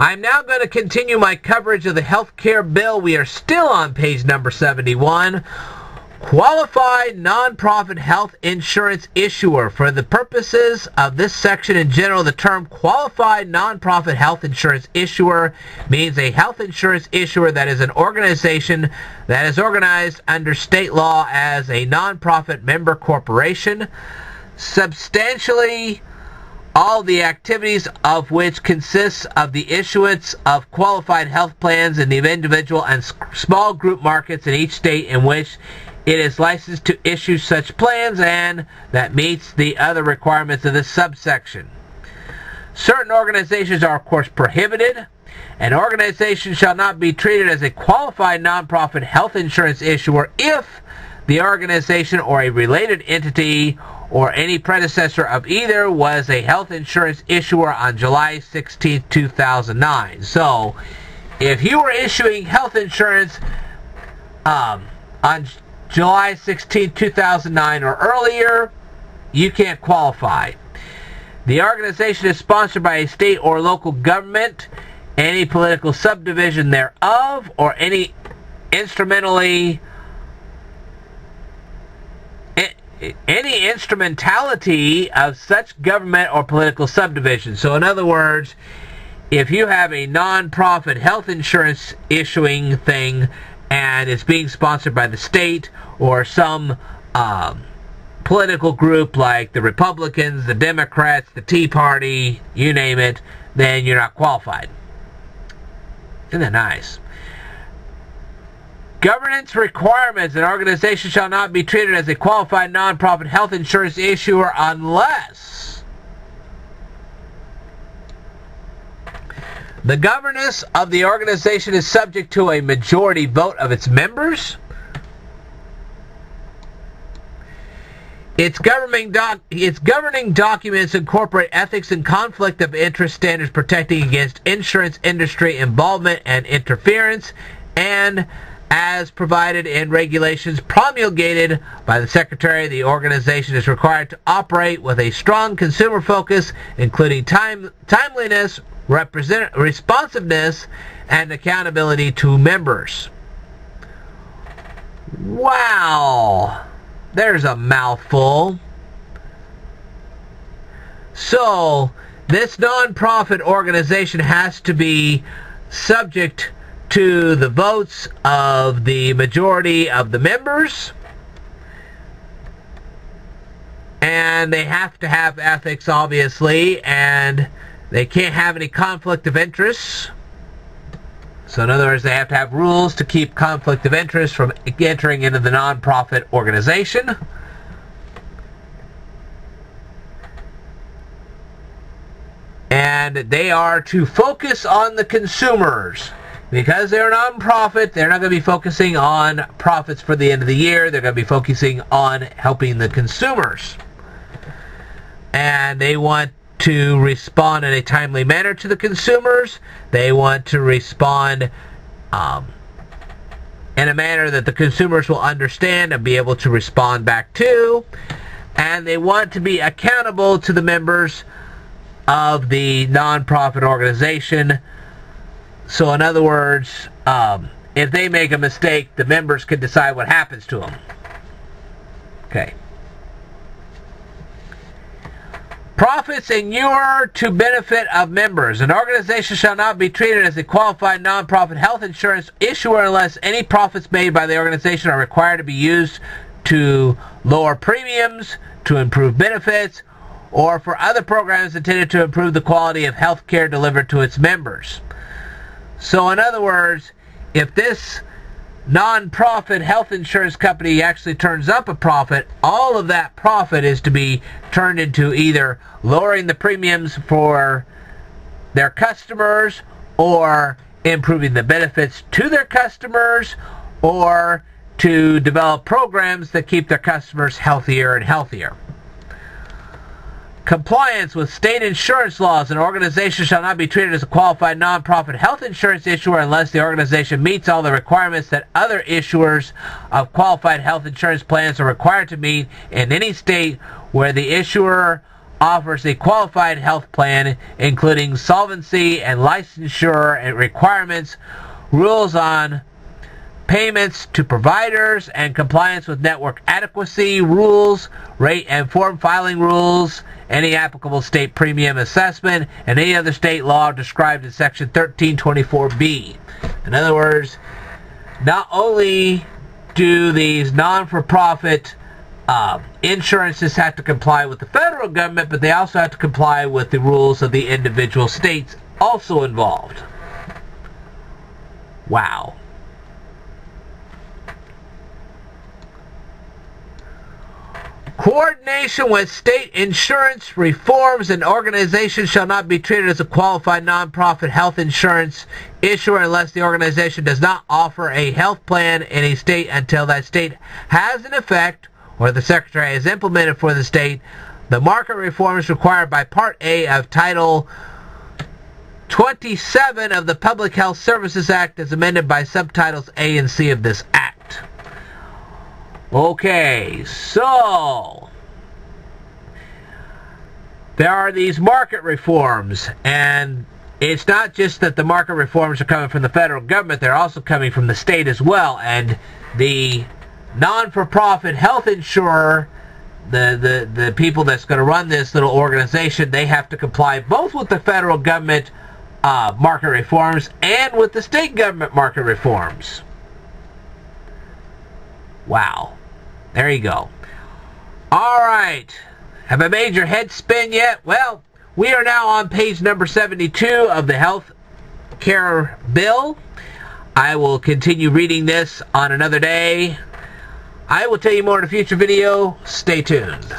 I'm now going to continue my coverage of the health care bill. We are still on page number 71. Qualified nonprofit health insurance issuer. For the purposes of this section in general, the term qualified nonprofit health insurance issuer means a health insurance issuer that is an organization that is organized under state law as a nonprofit member corporation. Substantially all the activities of which consists of the issuance of qualified health plans in the individual and small group markets in each state in which it is licensed to issue such plans and that meets the other requirements of this subsection. Certain organizations are of course prohibited. An organization shall not be treated as a qualified nonprofit health insurance issuer if the organization or a related entity or any predecessor of either was a health insurance issuer on July 16, 2009. So, if you were issuing health insurance um, on July 16, 2009 or earlier, you can't qualify. The organization is sponsored by a state or local government, any political subdivision thereof, or any instrumentally any instrumentality of such government or political subdivision. So, in other words, if you have a non-profit health insurance issuing thing and it's being sponsored by the state or some um, political group like the Republicans, the Democrats, the Tea Party, you name it, then you're not qualified. Isn't that nice? Governance requirements. An organization shall not be treated as a qualified nonprofit health insurance issuer unless the governance of the organization is subject to a majority vote of its members. Its governing, doc, its governing documents incorporate ethics and conflict of interest standards protecting against insurance industry involvement and interference and as provided in regulations promulgated by the Secretary, the organization is required to operate with a strong consumer focus, including time, timeliness, represent, responsiveness, and accountability to members. Wow! There's a mouthful. So, this nonprofit organization has to be subject to the votes of the majority of the members. And they have to have ethics, obviously, and they can't have any conflict of interest. So, in other words, they have to have rules to keep conflict of interest from entering into the nonprofit organization. And they are to focus on the consumers. Because they're a nonprofit, they're not going to be focusing on profits for the end of the year. They're going to be focusing on helping the consumers. And they want to respond in a timely manner to the consumers. They want to respond um, in a manner that the consumers will understand and be able to respond back to. And they want to be accountable to the members of the nonprofit organization so, in other words, um, if they make a mistake, the members can decide what happens to them. Okay. Profits inure to benefit of members. An organization shall not be treated as a qualified nonprofit health insurance issuer unless any profits made by the organization are required to be used to lower premiums, to improve benefits, or for other programs intended to improve the quality of health care delivered to its members. So, in other words, if this non-profit health insurance company actually turns up a profit, all of that profit is to be turned into either lowering the premiums for their customers or improving the benefits to their customers or to develop programs that keep their customers healthier and healthier. Compliance with state insurance laws. An organization shall not be treated as a qualified nonprofit health insurance issuer unless the organization meets all the requirements that other issuers of qualified health insurance plans are required to meet in any state where the issuer offers a qualified health plan including solvency and licensure and requirements, rules on payments to providers and compliance with network adequacy rules, rate and form filing rules, any applicable state premium assessment, and any other state law described in section 1324B. In other words, not only do these non-for-profit uh, insurances have to comply with the federal government, but they also have to comply with the rules of the individual states also involved. Wow. Coordination with state insurance reforms and organizations shall not be treated as a qualified nonprofit health insurance issuer unless the organization does not offer a health plan in a state until that state has an effect or the Secretary has implemented for the state the market reforms required by Part A of Title 27 of the Public Health Services Act as amended by subtitles A and C of this Act. Okay, so there are these market reforms, and it's not just that the market reforms are coming from the federal government, they're also coming from the state as well. And the non-for-profit health insurer, the, the, the people that's going to run this little organization, they have to comply both with the federal government uh, market reforms and with the state government market reforms. Wow. There you go. All right. Have I made your head spin yet? Well, we are now on page number 72 of the health care bill. I will continue reading this on another day. I will tell you more in a future video. Stay tuned.